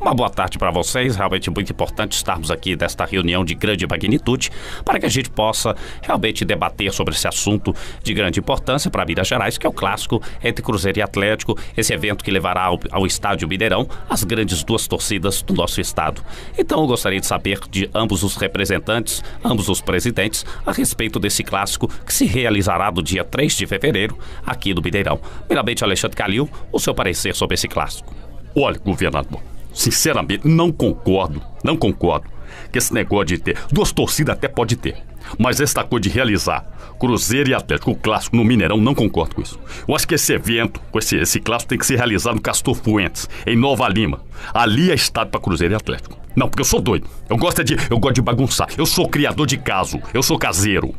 Uma boa tarde para vocês. Realmente muito importante estarmos aqui nesta reunião de grande magnitude para que a gente possa realmente debater sobre esse assunto de grande importância para Minas Gerais, que é o clássico entre Cruzeiro e Atlético, esse evento que levará ao, ao estádio Mineirão as grandes duas torcidas do nosso estado. Então eu gostaria de saber de ambos os representantes, ambos os presidentes, a respeito desse clássico que se realizará no dia 3 de fevereiro aqui no Mineirão. Primeiramente, Alexandre Calil, o seu parecer sobre esse clássico. Olha, governador, sinceramente, não concordo, não concordo que esse negócio de ter. Duas torcidas até pode ter. Mas essa coisa de realizar Cruzeiro e Atlético, o clássico no Mineirão, não concordo com isso. Eu acho que esse evento, esse, esse clássico, tem que ser realizado no Castor Fuentes, em Nova Lima. Ali é estado para Cruzeiro e Atlético. Não, porque eu sou doido. Eu gosto de, eu gosto de bagunçar. Eu sou criador de caso. Eu sou caseiro.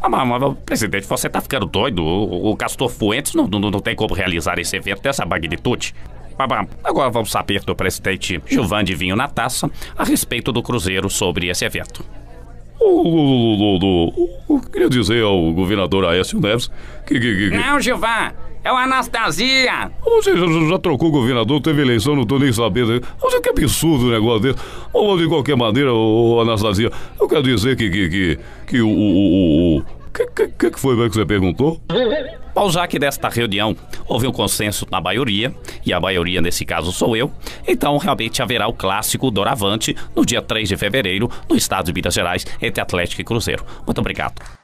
Ah, mas, mas, presidente, você tá ficando doido? O, o Castor Fuentes não, não, não tem como realizar esse evento dessa magnitude. Agora vamos saber do presidente Gilvan de Vinho na Taça a respeito do Cruzeiro sobre esse evento. Eu queria dizer ao governador Aécio Neves que. que, que... Não, Gilvan! É o Anastasia! Você já, já, trocou o governador, teve eleição, não tô nem sabendo. Mas que absurdo o negócio desse. Ou de qualquer maneira, ô, Anastasia, eu quero dizer que. que, que, que o. o, o que, que, que foi que você perguntou? Bom, já que desta reunião houve um consenso na maioria, e a maioria nesse caso sou eu, então realmente haverá o clássico Doravante no dia 3 de fevereiro, no estado de Minas Gerais, entre Atlético e Cruzeiro. Muito obrigado.